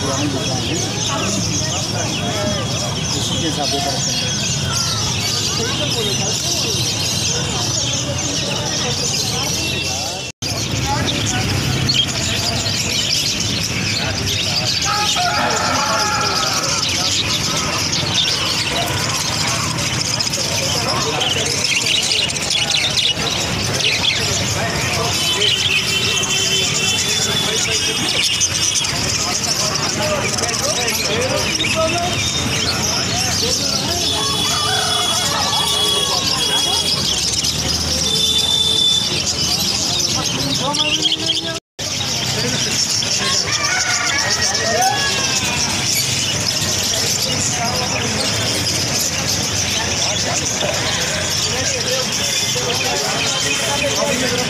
काम मिल रहा है इसी के हिसाब से